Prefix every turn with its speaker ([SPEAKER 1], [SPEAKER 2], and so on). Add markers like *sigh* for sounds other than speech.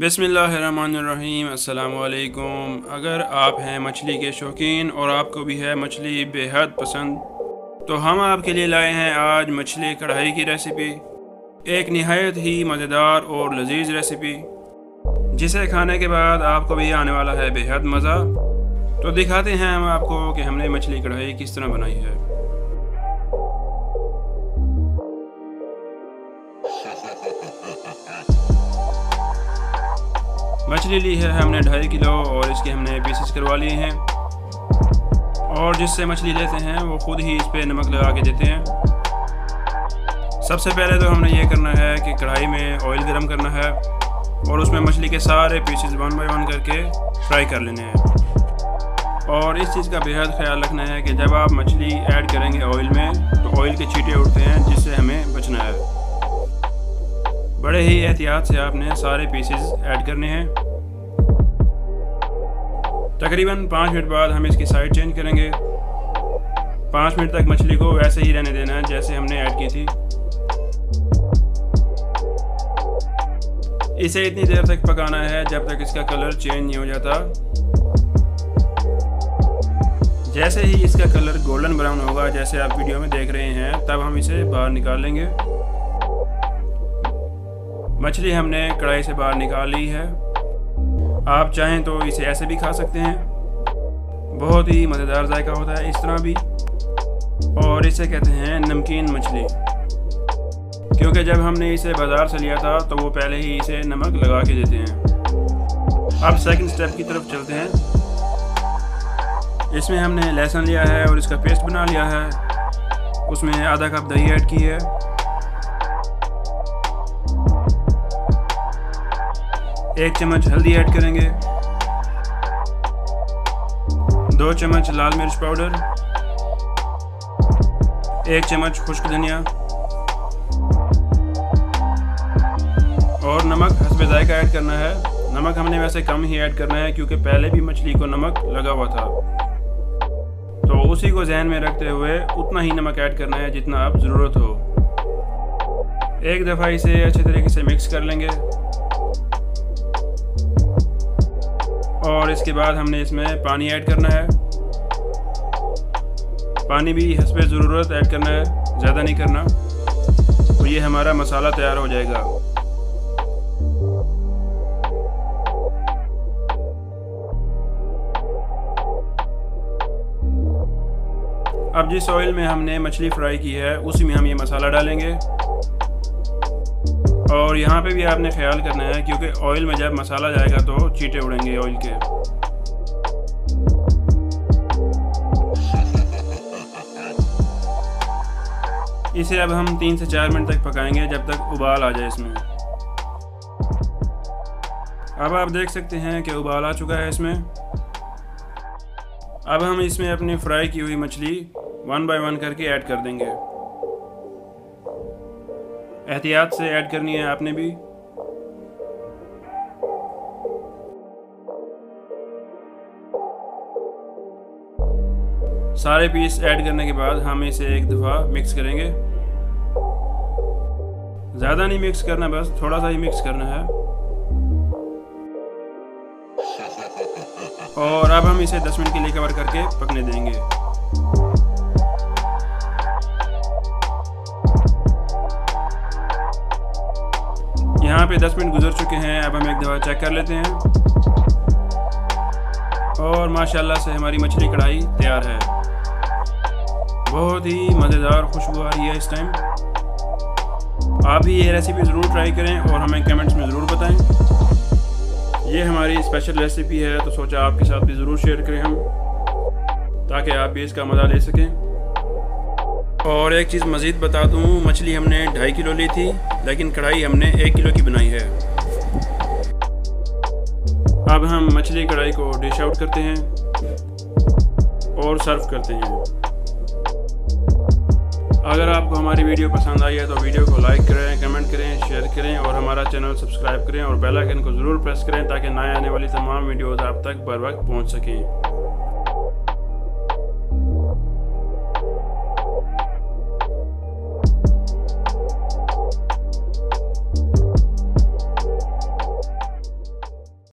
[SPEAKER 1] बिसमीम अल्लाम अगर आप हैं मछली के शौकीन और आपको भी है मछली बेहद पसंद तो हम आपके लिए लाए हैं आज मछली कढ़ाई की रेसिपी। एक नहायत ही मज़ेदार और लजीज रेसिपी, जिसे खाने के बाद आपको भी आने वाला है बेहद मज़ा। तो दिखाते हैं हम आपको कि हमने मछली कढ़ाई किस तरह बनाई है। *laughs* मछली ली है हमने ढाई किलो और इसके हमने पीसेस करवा लिए हैं। और जिससे मछली लेते हैं, वो खुद ही इस पर नमक लगा के देते हैं। सबसे पहले तो हमने ये करना है कि कढ़ाई में ऑयल गर्म करना है और उसमें मछली के सारे पीसेस वन बाई वन करके फ्राई कर लेने हैं। और इस चीज़ का बेहद ख्याल रखना है कि जब आप मछली ऐड करेंगे ऑयल में तो ऑयल के छीटे उठते हैं, जिससे हमें बचना है। बड़े ही एहतियात से आपने सारे पीसेस ऐड करने हैं। तकरीबन पाँच मिनट बाद हम इसकी साइड चेंज करेंगे। पाँच मिनट तक मछली को वैसे ही रहने देना है जैसे हमने ऐड की थी। इसे इतनी देर तक पकाना है जब तक इसका कलर चेंज नहीं हो जाता। जैसे ही इसका कलर गोल्डन ब्राउन होगा, जैसे आप वीडियो में देख रहे हैं, तब हम इसे बाहर निकाल लेंगे। मछली हमने कढ़ाई से बाहर निकाल ली है। आप चाहें तो इसे ऐसे भी खा सकते हैं। बहुत ही मज़ेदार जायका होता है इस तरह भी। और इसे कहते हैं नमकीन मछली। क्योंकि जब हमने इसे बाज़ार से लिया था तो वो पहले ही इसे नमक लगा के देते हैं। अब सेकंड स्टेप की तरफ़ चलते हैं। इसमें हमने लहसुन लिया है और इसका पेस्ट बना लिया है। उसमें आधा कप दही ऐड की है। एक चम्मच हल्दी ऐड करेंगे। दो चम्मच लाल मिर्च पाउडर। एक चम्मच खुश्क धनिया। और नमक हसब जायका ऐड करना है। नमक हमने वैसे कम ही ऐड करना है, क्योंकि पहले भी मछली को नमक लगा हुआ था। तो उसी को जहन में रखते हुए उतना ही नमक ऐड करना है जितना आप ज़रूरत हो। एक दफ़ा इसे अच्छे तरीके से मिक्स कर लेंगे। और इसके बाद हमने इसमें पानी ऐड करना है। पानी भी हसब ज़रूरत ऐड करना है, ज़्यादा नहीं करना। तो ये हमारा मसाला तैयार हो जाएगा। अब जिस ऑयल में हमने मछली फ्राई की है, उसी में हम ये मसाला डालेंगे। और यहाँ पे भी आपने ख्याल करना है, क्योंकि ऑयल में जब मसाला जाएगा तो चीटे उड़ेंगे ऑयल के। इसे अब हम तीन से चार मिनट तक पकाएँगे, जब तक उबाल आ जाए इसमें। अब आप देख सकते हैं कि उबाल आ चुका है इसमें। अब हम इसमें अपनी फ्राई की हुई मछली वन बाय वन करके ऐड कर देंगे। एहतियात से ऐड करनी है आपने भी? सारे पीस ऐड करने के बाद हम इसे एक दफ़ा मिक्स करेंगे। ज़्यादा नहीं मिक्स करना, बस थोड़ा सा ही मिक्स करना है। और अब हम इसे 10 मिनट के लिए कवर करके पकने देंगे। पे 10 मिनट गुजर चुके हैं, अब हम एक दफ़ा चेक कर लेते हैं। और माशाल्लाह से हमारी मछली कढ़ाई तैयार है। बहुत ही मज़ेदार खुशबू आ रही है इस टाइम आप भी ये रेसिपी ज़रूर ट्राई करें और हमें कमेंट्स में ज़रूर बताएँ। ये हमारी स्पेशल रेसिपी है तो सोचा आपके साथ भी ज़रूर शेयर करें हम, ताकि आप भी इसका मज़ा ले सकें। और एक चीज़ मज़ीद बता दूँ, मछली हमने ढाई किलो ली थी, लेकिन कढ़ाई हमने एक किलो की बनाई है। अब हम मछली कढ़ाई को डिश आउट करते हैं और सर्व करते हैं। अगर आपको हमारी वीडियो पसंद आई है तो वीडियो को लाइक करें कमेंट करें शेयर करें और हमारा चैनल सब्सक्राइब करें और बेल आइकन को ज़रूर प्रेस करें ताकि नए आने वाली तमाम वीडियोज़ आप तक बर वक्त पहुँच सकें।